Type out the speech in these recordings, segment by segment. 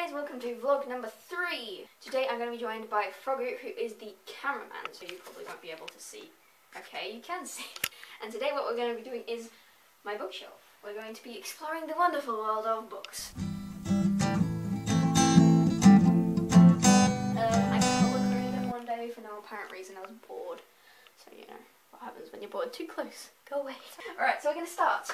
guys, welcome to vlog number three. Today I'm going to be joined by Frogger, who is the cameraman, so you probably won't be able to see. Okay, you can see. And today what we're going to be doing is my bookshelf. We're going to be exploring the wonderful world of books. Um, I public read it one day for no apparent reason. I was bored. So, you know, what happens when you're bored too close. Go away. Alright, so we're going to start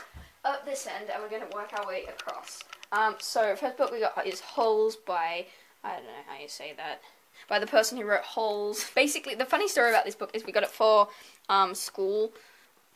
up this end and we're going to work our way across. Um, so first book we got is Holes by I don't know how you say that by the person who wrote Holes. Basically, the funny story about this book is we got it for um, school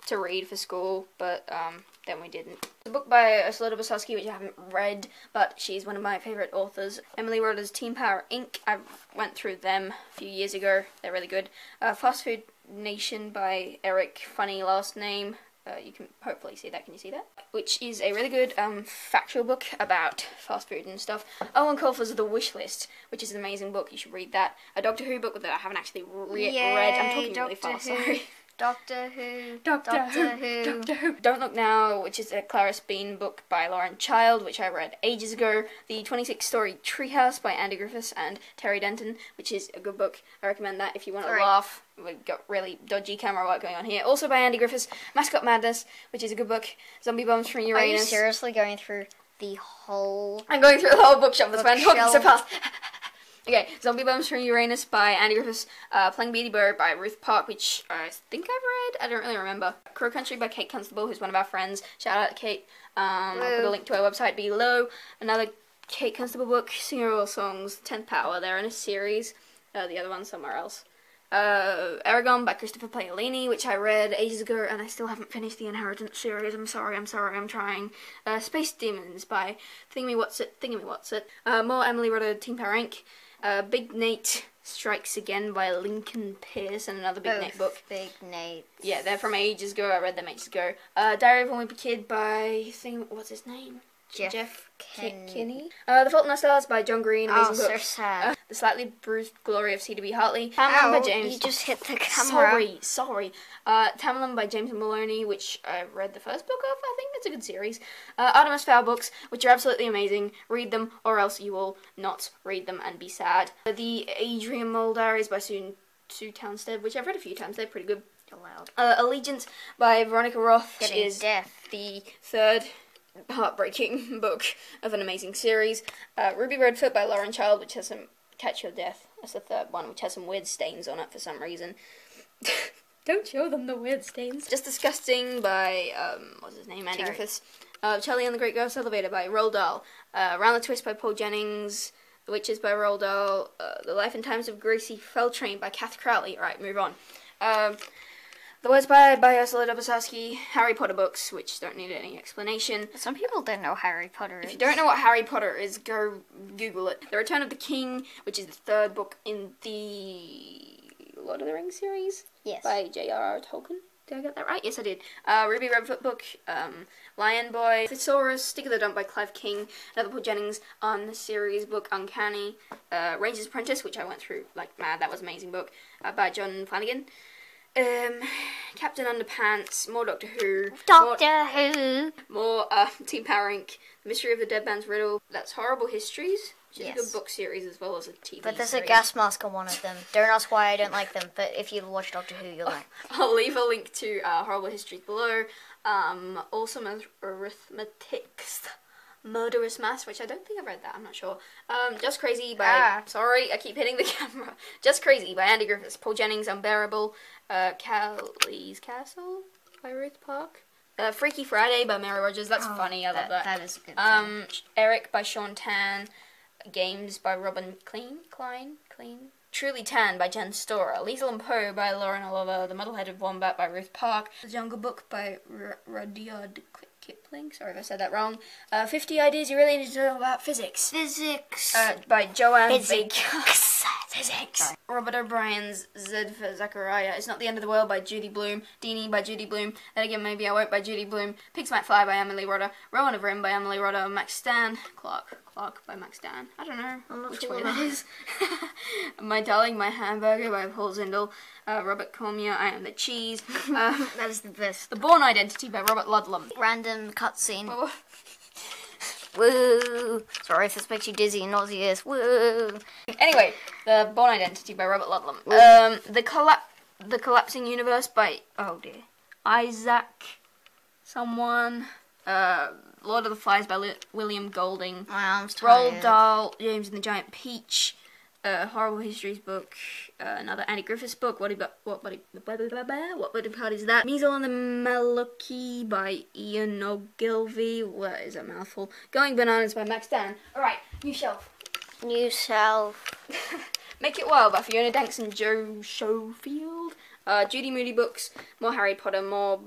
to read for school, but um, then we didn't. The book by Ursula Dubosarski, which I haven't read, but she's one of my favourite authors. Emily Rodda's Teen Power Inc. I went through them a few years ago. They're really good. Uh, Fast Food Nation by Eric, funny last name. Uh, you can hopefully see that. Can you see that? Which is a really good um, factual book about fast food and stuff. Eoin Colfer's The Wish List, which is an amazing book. You should read that. A Doctor Who book that I haven't actually re- Yay, read. I'm talking Doctor really fast. Who. Sorry. Doctor Who. Doctor, Who, Doctor Who. Don't Look Now, which is a Clarice Bean book by Lauren Child, which I read ages ago. The 26 story Treehouse by Andy Griffiths and Terry Denton, which is a good book. I recommend that if you want to Sorry. laugh. We've got really dodgy camera work going on here. Also by Andy Griffiths, Mascot Madness, which is a good book. Zombie Bombs from Uranus. Are you Uranus. seriously going through the whole? I'm going through the whole bookshelf. That's why I'm talking so fast. okay, Zombie Bombs from Uranus by Andy Griffiths, uh, Playing Beatie Bow by Ruth Park, which I think I've read. I don't really remember. Crow Country by Kate Constable, who's one of our friends. Shout out to Kate. Um, I'll put a link to our website below. Another Kate Constable book, Singer All Songs, 10th Power. They're in a series. Uh, the other one's somewhere else. Uh, Eragon by Christopher Paolini, which I read ages ago, and I still haven't finished the Inheritance series. I'm sorry, I'm sorry, I'm trying. Uh, Space Demons by Thingamy What's It, Thingamy What's It. Uh, more Emily Rodda, Teen Power Inc. Uh, Big Nate Strikes Again by Lincoln Peirce, and another Big Nate book. Big Nate. Yeah, they're from ages ago. I read them ages ago. Uh, Diary of a Wimpy Kid by thing. What's his name? Jeff Ken- Kinney. Uh, the Fault in Our Stars by John Green. Oh, so book. sad. Uh, the Slightly Bruised Glory of C.W. Hartley. Ow, Tamerlan by James. you just hit the camera. Sorry, sorry. Uh, Tamerlan by James Moloney, which I read the first book of. I think it's a good series. Uh, Artemis Fowl books, which are absolutely amazing. Read them, or else you will not read them and be sad. Uh, the Adrian Mole Diaries by Sue, Sue Townstead, which I've read a few times. They're pretty good. You're. Uh, Allegiant by Veronica Roth Getting is deaf. the third heartbreaking book of an amazing series. Uh, Ruby Redfort by Lauren Child, which has some Catch Your Death. That's the third one, which has some weird stains on it for some reason. Don't show them the weird stains. Just Disgusting by, um, what's his name? Andy. Griffiths. Uh, Charlie and the Great Ghost Elevator by Roald Dahl. Uh, Around the Twist by Paul Jennings. The Witches by Roald Dahl. Uh, the Life and Times of Gracie Faltrain by Cath Crowley. Right, move on. Um, the Words by, by Ursula Dubosarski, Harry Potter books, which don't need any explanation. Some people don't know Harry Potter is. If you don't know what Harry Potter is, go Google it. The Return of the King, which is the third book in the Lord of the Rings series Yes. by J.R.R. Tolkien. Did I get that right? Yes, I did. Uh, Ruby Redfort book, um, Lion Boy, Thesaurus, Stig of the Dump by Clive King, another Paul Jennings on the series book Uncanny, uh, Ranger's Apprentice, which I went through like mad. That was an amazing book uh, by John Flanagan. Um, Captain Underpants, more Doctor Who, more, Doctor Who. more uh, Teen Power Inc. The Mystery of the Dead Man's Riddle. That's Horrible Histories, which is a Yes. good book series as well as a TV But there's series. a gas mask on one of them. Don't ask why I don't like them, but if you watch Doctor Who, you'll know. I'll leave a link to uh, Horrible Histories below. Um, Awesome Arithmetics, Murderous Mass, which I don't think I've read that. I'm not sure. Um, Just Crazy by Ah. sorry, I keep hitting the camera. Just Crazy by Andy Griffiths, Paul Jennings, Unbearable, uh, Callie's Castle by Ruth Park. Uh, Freaky Friday by Mary Rogers. That's funny. I love that. That is a good. Um, Eric by Shaun Tan, Games by Robin Clean, Klein, Clean. Truly Tan by Jen Storer, Liesl and Poe by Lauren Oliver, The Muddle-Headed Wombat by Ruth Park, The Jungle Book by R- Rudyard Kipling. Sorry if I said that wrong. Uh, 50 Ideas You Really Need to Know About Physics. Physics. Uh, by Joanne Physics. Baker. Physics. Robert O'Brien's Z for Zachariah. It's Not the End of the World by Judy Blume. Deanie by Judy Blume. Then again, Maybe I Won't by Judy Blume. Pigs Might Fly by Emily Rodda. Rowan of Rim by Emily Rodda. Max Stan. Clark. Clark by Max Stan. I don't know I'm not which sure way that is. my Darling, My Hamburger by Paul Zindel. Uh, Robert Cormier, I Am the Cheese. Uh, that is the best. the Bourne Identity by Robert Ludlum. Random cutscene. Woo! Sorry if this makes you dizzy and nauseous. Woo! Anyway, The Bourne Identity by Robert Ludlum. Um, the Collap- The Collapsing Universe by, oh dear, Isaac someone. Uh, Lord of the Flies by Li- William Golding. Arm's Roald. Dahl, James and the Giant Peach, uh, Horrible Histories book, uh, another Andy Griffiths book, What About What Buddy blah, blah, blah, blah, What Buddy Party is that? Measle and the Mallockee by Ian Ogilvy. What is a mouthful? Going Bananas by Max Dann. Alright, new shelf. New shelf. Make It Wild by Fiona Danks and Joe Schofield. Uh, Judy Moody books, more Harry Potter, more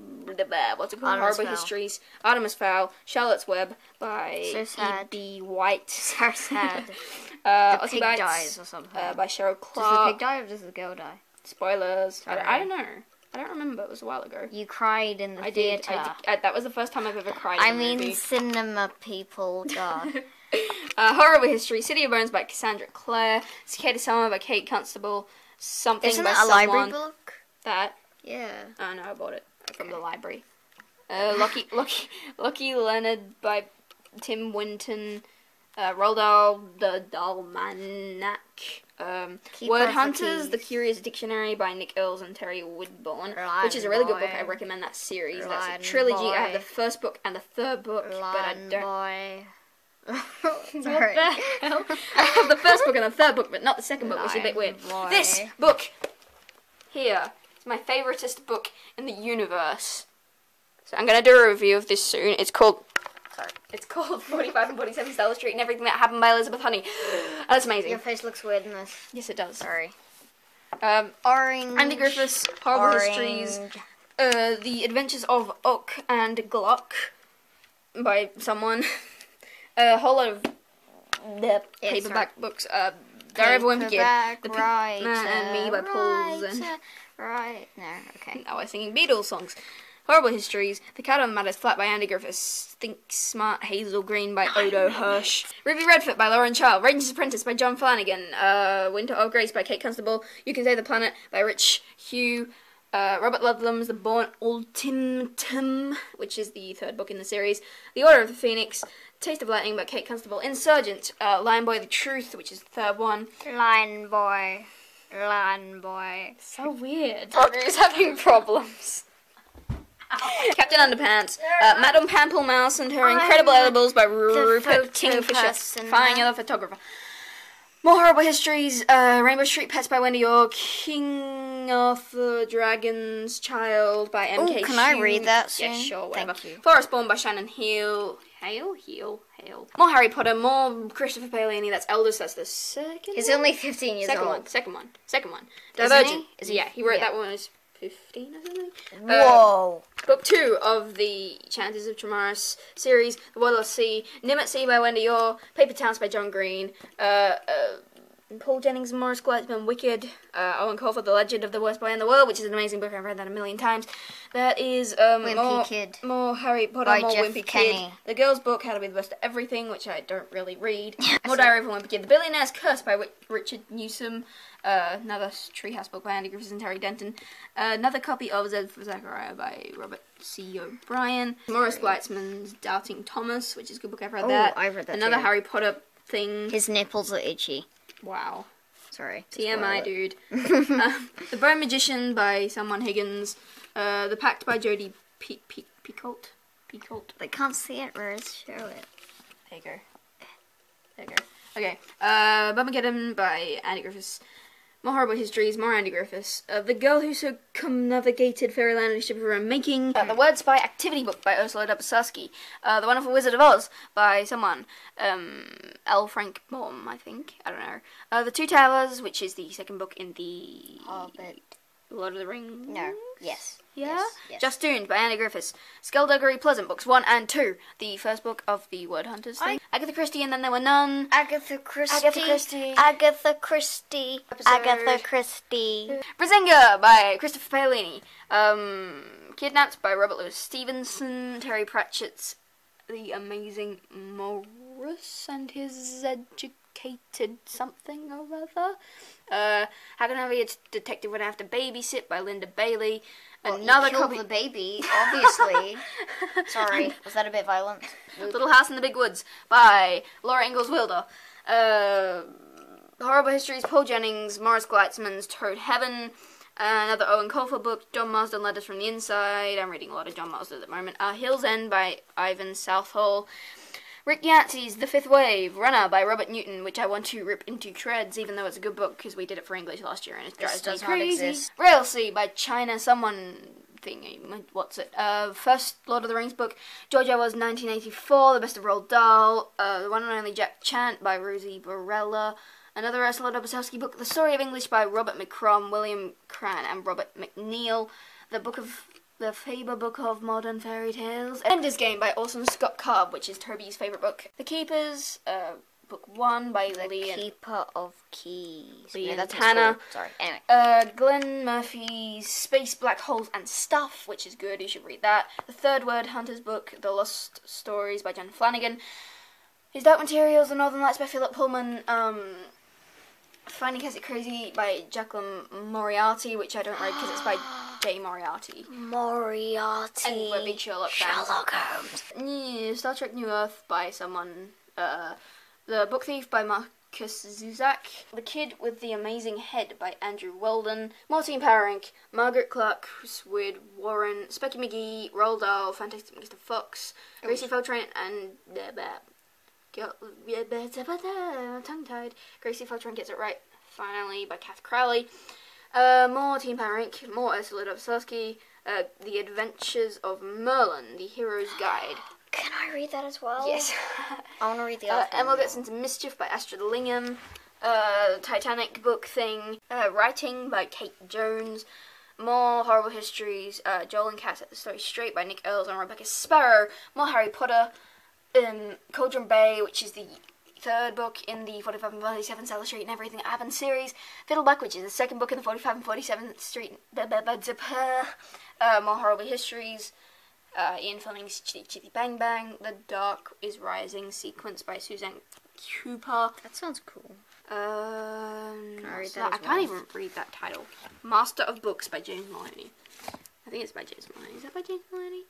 what's it called? Artemis Horrible Fowl. Histories. Artemis Fowl, Charlotte's Web by So sad. E.B. White. So sad. Uh, The pig Bites, dies or something. Uh, by Cheryl does the Clark. pig die or does the girl die? Spoilers. I, Sorry. I don't know. I don't remember. It was a while ago. You cried in the I did. theater. I did. Uh, that was the first time I've ever cried. I in a mean, movie. cinema people. God. uh, Horrible History, City of Bones by Cassandra Clare, Cicada Summer by Kate Constable, Something Isn't by that a someone. library book? That. Yeah. Oh no, I bought it from the library. Uh, Lucky, Lucky, Lucky Leonard by Tim Winton. Uh, Roald Dahl, The Dahlmanac. Um, Keep Word Hunters, The. Curious Dictionary by Nick Earls and Terry Whidborne, which is a really good book. I recommend that series. Lion That's a trilogy. I have the first book and the third book, but I don't. boy. What Sorry. the hell? I have the first book and the third book, but not the second book, which is a bit weird. boy. This book here is my favoritist book in the universe. So I'm gonna do a review of this soon. It's called sorry. It's called 45 and 47 Stella Street and Everything That Happened by Elizabeth Honey. That's amazing. Your face looks weird in this. Yes, it does. Sorry. Um, Orange. Andy Griffiths, Horrible Orange. Histories, uh, The Adventures of Uck and Gluck by someone. a whole lot of the paperback books. Uh, Diary of a Wimpy Kid, The writer, Man and Me by Paul Zen. Right. No. Okay. Now we're singing Beatles songs. Horrible Histories, The Cat on the Mat is Flat by Andy Griffiths, Think Smart Hazel Green by Odo Hirsch, Ruby Redfort by Lauren Child, Ranger's Apprentice by John Flanagan, uh, Winter of Grace by Kate Constable, You Can Save the Planet by Rich Hugh, uh, Robert Ludlum's The Bourne Ultimatum, which is the third book in the series, The Order of the Phoenix, Taste of Lightning by Kate Constable, Insurgent, uh, Lion Boy the Truth, which is the third one. Lion boy. Lion boy. So weird. Roger's having problems. Captain Underpants, uh, Madame Pamplemouse and her I'm incredible edibles by Rupert Kingfisher. Fine, the photographer. More horrible histories. Uh, Rainbow Street Pets by Wendy Orr. King of the Dragon's Child by M.K. Ooh, can I read that Yeah, soon? sure, Thank whatever. you. Forest Born by Shannon Hale. Hale, Hale, Hale. More Harry Potter. More Christopher Paolini. That's Eldest. That's the second. He's one? only 15 years second old. one, second one, second one. Isn't Divergent. he? Is he- yeah, he wrote yeah. that one when he was 15 or something. Uh, Whoa. book two of the Chanters of Tremaris series, The Water of Sea, Nim at Sea by Wendy Orr, Paper Towns by John Green, uh, uh, Paul Jennings, Morris Gleitzman, Wicked, uh, Eoin Colfer, The Legend of the Worst Boy in the World, which is an amazing book. I've read that a million times. That is um, Wimpy more, Kid. more Harry Potter, By more Jeff Wimpy Kid. The Girl's Book, How to Be the Best at Everything, which I don't really read. more Diary of a Wimpy Kid. The Billionaire's Curse by Richard Newsome. Uh, another Treehouse book by Andy Griffiths and Terry Denton. Uh, another copy of Zed for Zachariah by Robert C. O'Brien. Morris Gleitzman's Doubting Thomas, which is a good book. I've read Oh, that. I've read that Another too. Harry Potter thing. His nipples are itchy. Wow. Sorry. TMI, dude. um, the Bone Magician by someone Higgins. Uh, the Pact by Jodi Pe- Pe- Picoult. Picoult. They can't see it, Rose. Show it. There you go. There you go. Okay. Uh, Bumageddon by Andy Griffiths. More horrible histories, more Andy Griffiths. Uh, the Girl Who Circumnavigated Fairyland and Ship of Her Own Making. Uh, the Words by Activity Book by Ursula Dubosarski. Uh, the Wonderful Wizard of Oz by someone. Um, L. Frank Baum, I think. I don't know. Uh, the Two Towers, which is the second book in the Hobbit. Lord of the Rings. No. Yes. Yeah? Yes. yes. Just Doomed by Andy Griffiths. Skulduggery Pleasant Books 1 and 2. The first book of the Word Hunters thing. Agatha Christie and Then There Were None. Agatha Christie. Agatha Christie. Agatha Christie. Episode. Agatha Christie. Brisingr by Christopher Paolini. Um, Kidnapped by Robert Louis Stevenson. Terry Pratchett's The Amazing And His educated something or other. Uh, How Can I Be a Detective When I Have to Babysit by Linda Bailey. Well, Another killed copy. the baby, obviously. Sorry, was that a bit violent? Little House in the Big Woods by Laura Ingalls Wilder. Uh, Horrible Histories, Paul Jennings, Morris Gleitzman's Toad Heaven. another Eoin Colfer book, John Marsden Letters from the Inside. I'm reading a lot of John Marsden at the moment. Uh, Hill's End by Ivan Southall. Rick Yancey's The Fifth Wave, Runner by Robert Newton, which I want to rip into shreds, even though it's a good book because we did it for English last year and it drives does me crazy. exist. Rail Sea by China Someone thingy. What's it? Uh, first Lord of the Rings book, George Orwell's 1984, The Best of Roald Dahl, uh, The One and Only Jack Chant by Rosie Borella, another Ursula Dubosarski book, The Story of English by Robert McCrum, William Cran, and Robert McNeil, The Book of the Faber Book of Modern Fairy Tales, Ender's Game by Orson Scott Card, which is Toby's favourite book, The Keepers, uh, book one by Lee and Keeper of Keys. Lee No, that's. Tanner. Sorry. Anyway. uh, Glenn Murphy's Space Black Holes and Stuff, which is good. You should read that. The Third Word Hunter's book, The Lost Stories by John Flanagan. His Dark Materials, The Northern Lights by Philip Pullman. Um, Finding Cassie Crazy by Jacqueline Moriarty, which I don't read because it's by Jay Moriarty. Moriarty. And we're big Sherlock fans. Sherlock Holmes. New Star Trek New Earth by someone. Uh, the Book Thief by Markus Zusak. The Kid with the Amazing Head by Andrew Weldon. Martin Parink. Margaret Clark. Wood. Warren. Specky Magee. Roald Dahl. Fantastic Mr. Fox. Gracie Faltrain and. Uh, tongue tied. Gracie Faltrain gets it right. Finally by Cath Crowley. Uh, more Team Parink, more Ursula Dubosarski, uh, The Adventures of Merlin, The Hero's Guide. Can I read that as well? Yes. I want to read the uh, other Emma one. Gets Into Mischief by Astrid Lingham. Uh, Titanic book thing. Uh, writing by Kate Jones. More Horrible Histories. Uh, Joel and Cat Set the Story Straight by Nick Earls and Rebecca Sparrow. More Harry Potter. Um, Cauldron Bay, which is the third book in the 45 and 47 Stella Street and Everything That Happened series. Fiddleback, which is the second book in the 45 and 47 Street. Uh, more Horrible Histories. Uh, Ian Fleming's Chitty Chitty Bang Bang. The Dark is Rising sequence by Suzanne Cooper. That sounds cool. Um, Can I read that I can't well? even read that title. Master of Books by James Moloney. I think it's by James Moloney. Is that by James Moloney?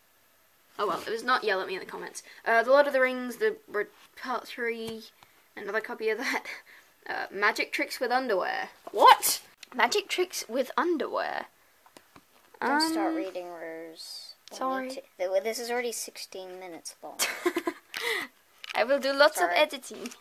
Oh well, it was not. Yell at me in the comments. Uh, the Lord of the Rings, the Repertory, another copy of that. Uh, Magic Tricks with Underwear. What? Magic Tricks with Underwear. Don't start Um, reading, Rose. Sorry. to- This is already 16 minutes long. I will do lots Sorry. of editing.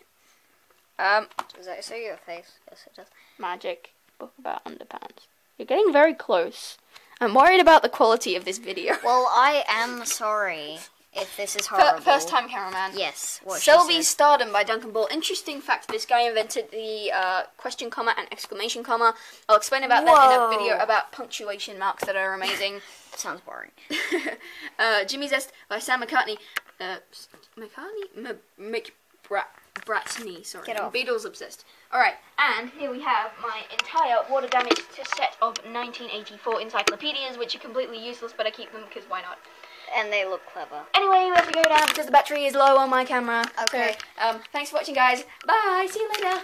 Um, Does that say your face? Yes, it does. magic book about underpants. You're getting very close. I'm worried about the quality of this video. Well, I am sorry if this is horrible. First time cameraman. Yes. Selby's. Stardom by Duncan Ball. Interesting fact: this guy invented the uh, question comma and exclamation comma. I'll explain about that in a video about punctuation marks that are amazing. Sounds boring. uh, Jimmy Zest by Sam McCartney. Uh, McCartney? M- McBratney, sorry. Get off. Beatles obsessed. Alright, and here we have my entire water damaged set of 1984 encyclopedias, which are completely useless, but I keep them because why not? And they look clever. Anyway, we have to go down because the battery is low on my camera. Okay. So, um, thanks for watching, guys. Bye. See you later.